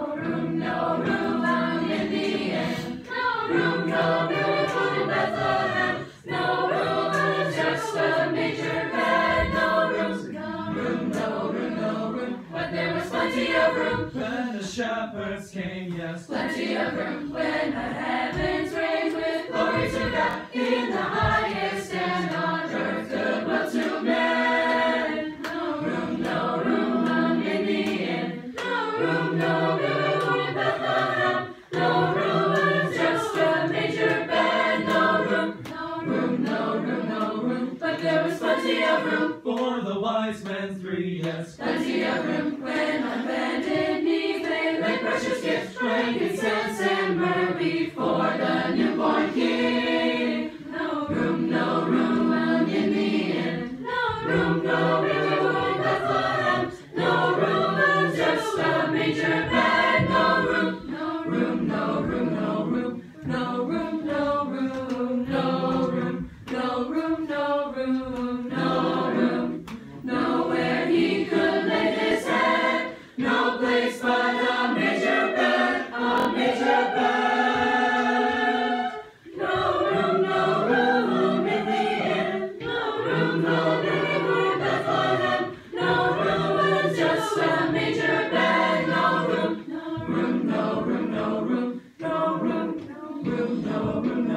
When the end. No room, no room, no better. No room, for the major bed. No room, no room, no room, no room. But there was plenty of room. Then the shepherds came, yes, Plenty of room when the heavens room. for the wise men three, yes, Plenty of room when on bended knees they laid precious gifts, frankincense and myrrh before the newborn King. No room, no room in the inn. No room, no room in Bethlehem. No room, just a major Hallelujah.